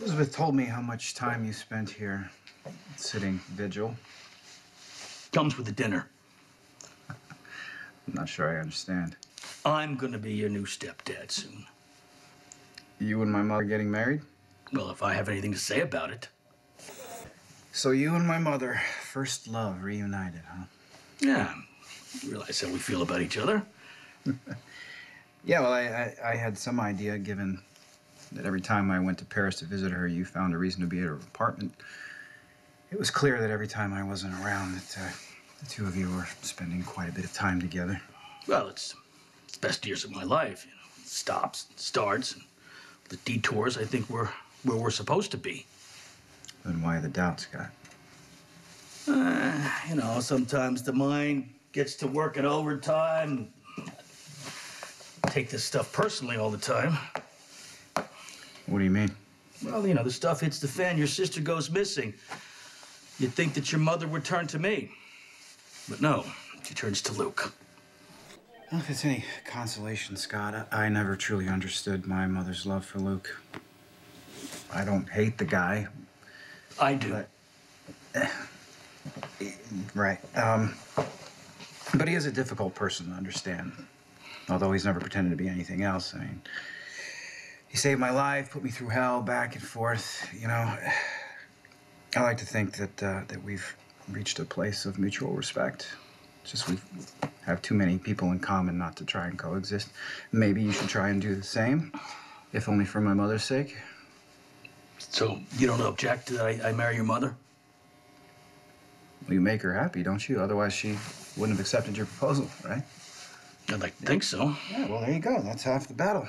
Elizabeth told me how much time you spent here sitting vigil. Comes with the dinner. I'm not sure I understand. I'm gonna be your new stepdad soon. You and my mother getting married? Well, if I have anything to say about it. So you and my mother, first love reunited, huh? Yeah. You realize how we feel about each other. Yeah, well, I, I, I had some idea, given that every time I went to Paris to visit her, you found a reason to be at her apartment. It was clear that every time I wasn't around, that uh, the two of you were spending quite a bit of time together. Well, it's, it's the best years of my life. You know, stops, and starts, and the detours. I think we're where we're supposed to be. Then why the doubt, Scott? Uh, you know, sometimes the mind gets to work working overtime. Take this stuff personally all the time. What do you mean? Well, you know, the stuff hits the fan, your sister goes missing. You'd think that your mother would turn to me. But no, she turns to Luke. Well, if it's any consolation, Scott, I, I never truly understood my mother's love for Luke. I don't hate the guy. I do. But, right. Um, but he is a difficult person to understand. Although he's never pretended to be anything else. I mean, he saved my life, put me through hell, back and forth. You know, I like to think that uh, that we've reached a place of mutual respect. It's just we have too many people in common not to try and coexist. Maybe you should try and do the same, if only for my mother's sake. So you don't object that I, I marry your mother? Well, you make her happy, don't you? Otherwise, she wouldn't have accepted your proposal, right? I'd like to think so. Yeah, well, there you go. That's half the battle.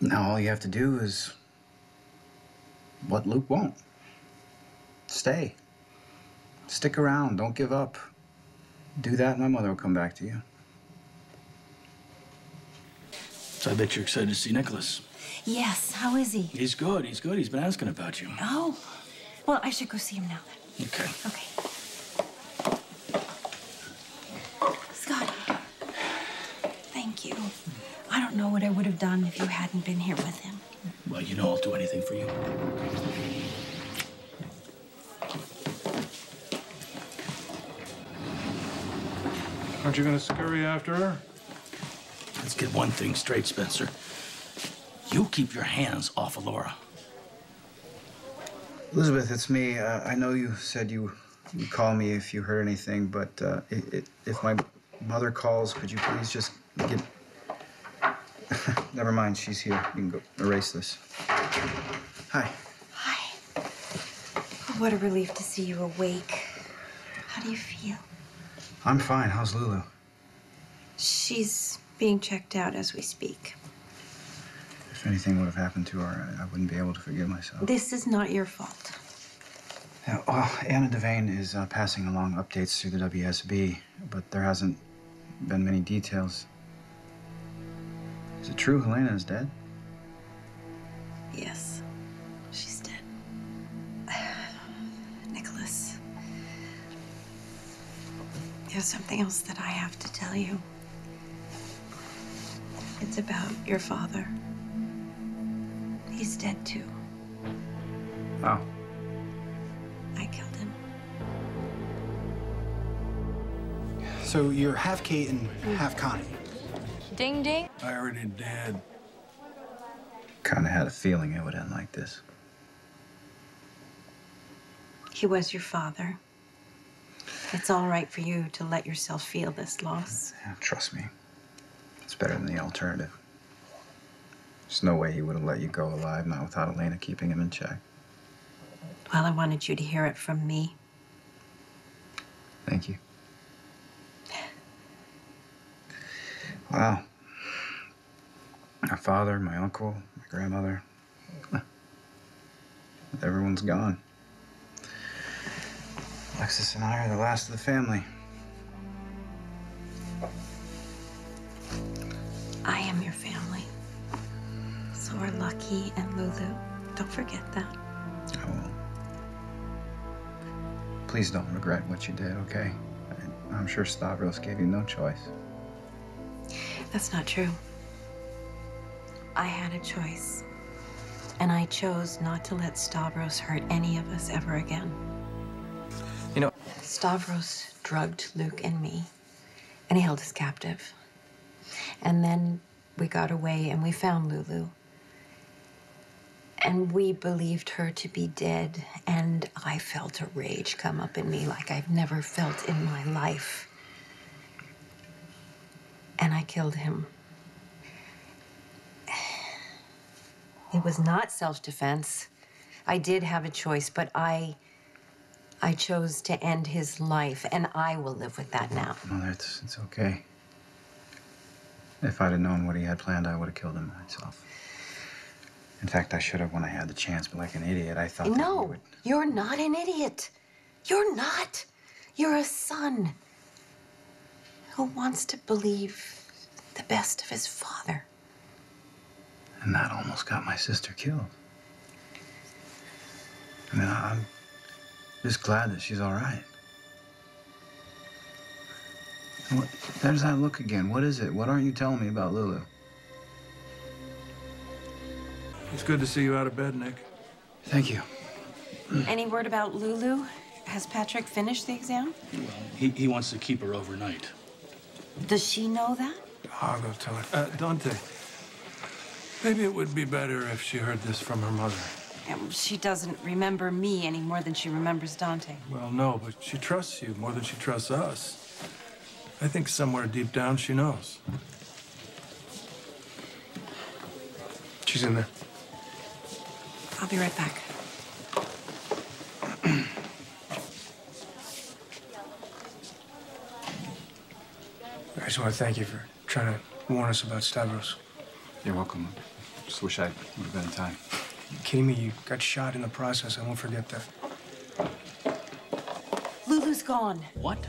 Now, all you have to do is what Luke won't stay. Stick around. Don't give up. Do that, and my mother will come back to you. So I bet you're excited to see Nikolas. Yes, how is he? He's good. He's good. He's been asking about you. Oh, well, I should go see him now then. Okay. Okay. Scott, thank you. I don't know what I would have done if you hadn't been here with him. Well, you know I'll do anything for you. Aren't you gonna scurry after her? Let's get one thing straight, Spencer. You keep your hands off of Laura. Elizabeth, it's me. Uh, I know you said you would call me if you heard anything, but uh, i i if my mother calls, could you please just get. Never mind, she's here. You can go erase this. Hi. Hi. What a relief to see you awake. How do you feel? I'm fine. How's Lulu? She's being checked out as we speak. If anything would have happened to her, I, I wouldn't be able to forgive myself. This is not your fault. Yeah, well, Anna Devane is uh, passing along updates through the WSB, but there hasn't been many details. Is it true Helena is dead? Yes, she's dead. Nikolas, there's something else that I have to tell you. It's about your father. He's dead too. Oh. I killed him. So you're half Kate and half Connie. Ding ding. I already did. Kind of had a feeling it would end like this. He was your father. It's all right for you to let yourself feel this loss. Yeah, trust me. It's better than the alternative. There's no way he would have let you go alive, not without Helena keeping him in check. Well, I wanted you to hear it from me. Thank you. Wow. My father, my uncle, my grandmother. Everyone's gone. Alexis and I are the last of the family. I am your family. So are Lucky and Lulu. Don't forget that. I will. Please don't regret what you did, okay? I'm sure Stavros gave you no choice. That's not true. I had a choice. And I chose not to let Stavros hurt any of us ever again. You know, Stavros drugged Luke and me, and he held us captive. And then we got away and we found Lulu. And we believed her to be dead, and I felt a rage come up in me like I've never felt in my life. And I killed him. It was not self defense. I did have a choice, but I. I chose to end his life, and I will live with that now. Mother, it's, it's okay. If I'd have known what he had planned, I would have killed him myself. In fact, I should have when I had the chance, but like an idiot, I thought No, would. you're not an idiot. You're not. You're a son who wants to believe the best of his father. And that almost got my sister killed. I mean, I'm just glad that she's all right. What, there's that look again. What is it? What aren't you telling me about Lulu? It's good to see you out of bed, Nick. Thank you. Any word about Lulu? Has Patrick finished the exam? He, he wants to keep her overnight. Does she know that? I'll go tell her. Uh, Dante, maybe it would be better if she heard this from her mother. She doesn't remember me any more than she remembers Dante. Well, no, but she trusts you more than she trusts us. I think somewhere deep down she knows. She's in there. I'll be right back. I just want to thank you for trying to warn us about Stavros. You're welcome. Just wish I would have been in time. You kidding me? You got shot in the process. I won't forget that. Lulu's gone. What?